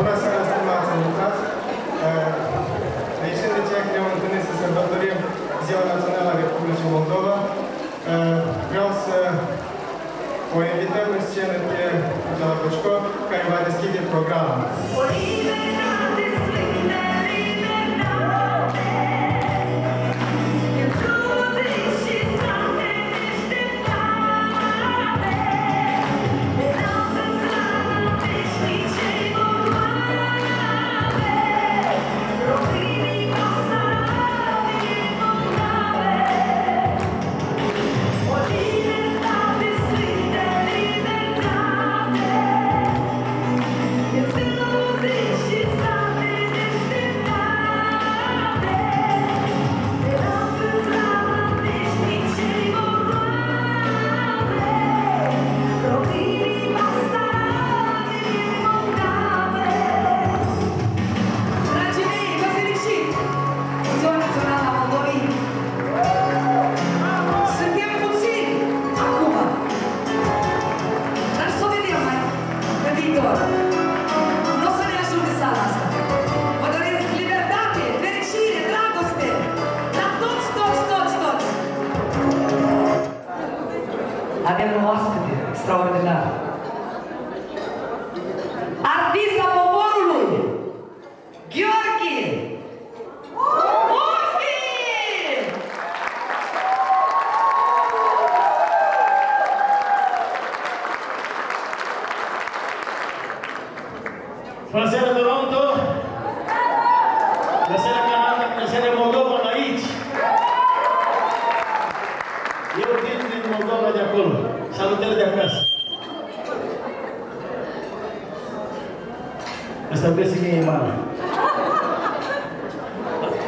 Seara, stimați invitați! Ieșind de ceea că ne-am întâlnit să sărbătorim Ziua Națională a Republicii Moldova, vreau să o invităm în scenă pe Angela Pușco, care va deschide programul. Extraordinar. Eu vin din Moldova de acolo. Salutări de acasă! Asta vreau să fie mare.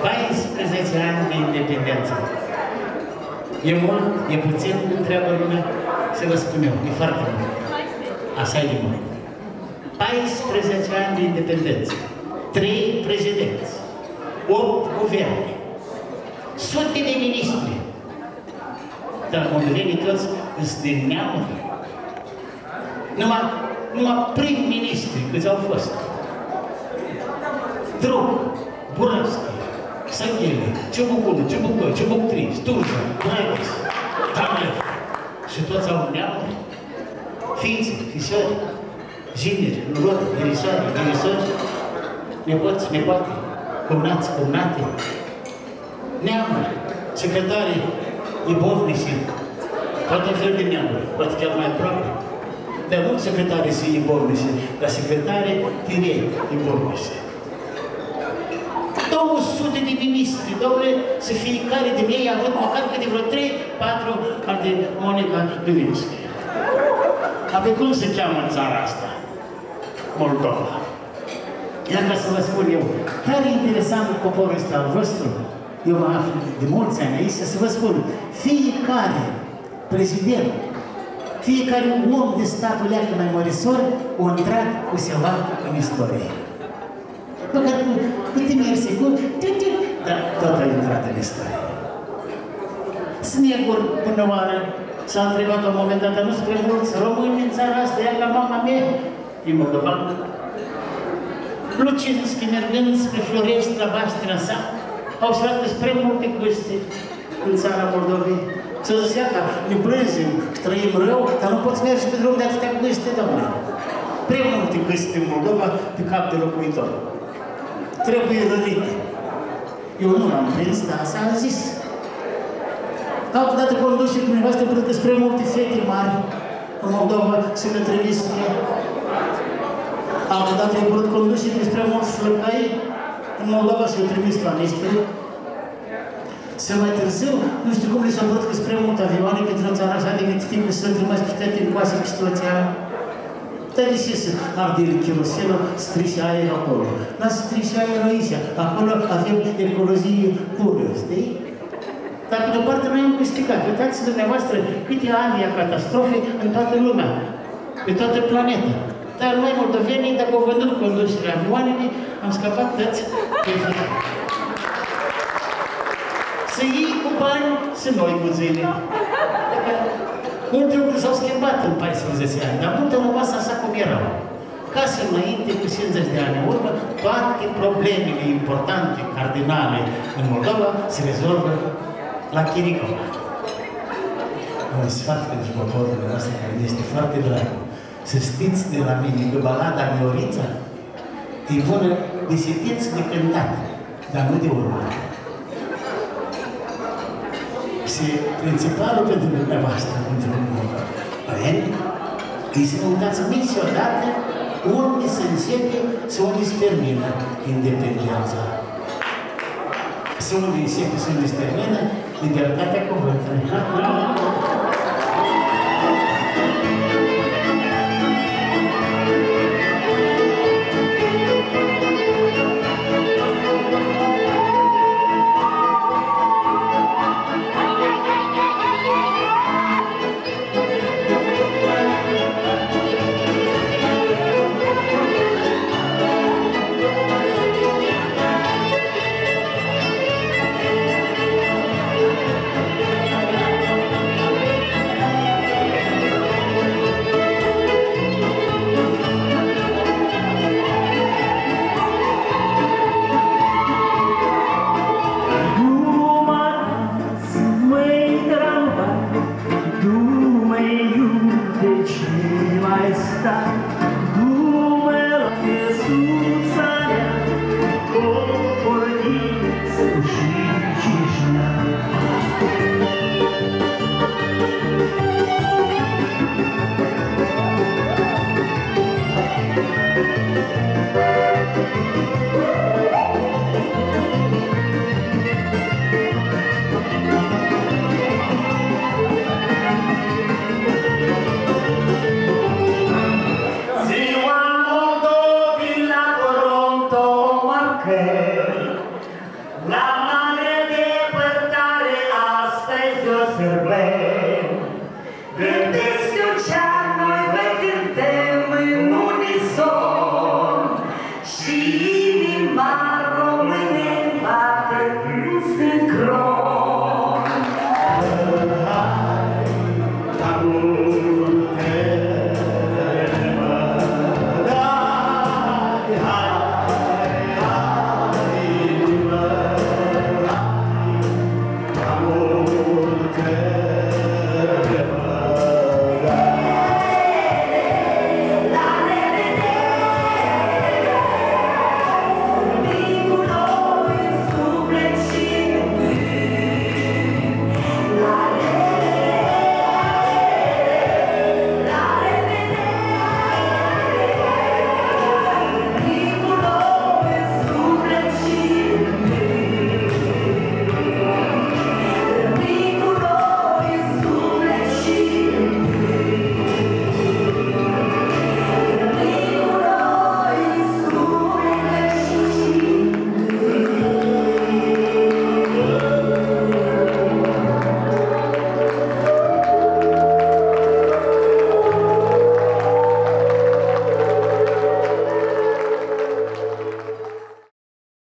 14 ani de independență. E mult, e puțin, întreabă lumea, să vă spun eu, e foarte mult. Așa e de mult. 14 ani de independență, 3 prezidenți, 8 guverne, sute de ministri. Dar moldovenii toți sunt din neamuri. Numai, numai prim-ministri câți au fost. Druc, Buravski, Sanghele, Ciubucunu, Ciubucoi, Ciubuctri, Sturja, Brevis, Tamlev. Și toți au neamuri, fiițe, fișori, jineri, noroade, verisoare, verisori, nepoți, nepoate, cumnați, cumnate, neamuri, secretare, ibovnici, toate fel de neamuri, poate chiar mai aproape. Dar nu secretare să ibovnici, dar secretare tirei ibovnici. 200 de ministri, domnule, să fiecare din ei a avut măcar câte vreo 3, 4 al de Monica Lewinsky. Apoi cum se cheamă țara asta? Moldova. Iar ca să vă spun eu, care e interesant poporul ăsta al vostru? Eu mă aflu de mulți ani aici să vă spun, fiecare prezident, fiecare om de statul leacă mai mărisor, a intrat cu ceva în istorie. Măcar cu, cu timerse, cu... Dar tot a intrat în istorie. Snegur, până oară, s-a întrebat la un moment dat, dar nu spre mulți români în țara asta, ea ca mama mea, e moldovan. Lucinski, mergând spre Florești, la Baștina sa, au observat despre multe guste în țara Moldovei. Să zicea că ne plângem, trăim rău, dar nu poți merge pe drum de atâtea guste, domnule. Prea multe guste în Moldova pe cap de locuitor. Trebuie rănite. Eu nu l-am prins, dar s-a zis. Altădată conduce dumneavoastră pentru că spre multe fete mari în Moldova se ne trimis mie. Altădată ai putut conduce despre mulți flăcăi în Moldova se trimis la Nistru. Să mai târziu, nu știu cum li s-a părut că spre multe avioane pentru o țară așa de cât timp să trimis pe toate în coase pe situația dar de ce să ardele cherosenul, strice aer acolo? Lasă strice aer aici. Acolo avem ecologie pură, știi? Dar pe de o parte noi am câștigat. Uitați dumneavoastră câte aviacatastrofe în toată lumea, pe toată planeta. Dar noi, moldovenii, dacă au vândut conducerea avioanele, am scăpat toți pe Să iei cu bani, să noi cu zile. Multe lucruri s-au schimbat în 14 ani, dar multe au rămas așa cum erau. Case înainte cu 50 de ani, toate problemele importante, cardinale în Moldova se rezolvă la Chiricova. Un sfat pentru poporul nostru care este foarte drag. Să știți de la mine că balada Miorița e bună de sitiți de cântat, dar nu de urmat. Și principalul pentru dumneavoastră, pentru noi, e să nu uitați niciodată unde se începe și unde se termină independența. Și unde începe și unde se termină libertatea cuvântului. вечный майстан.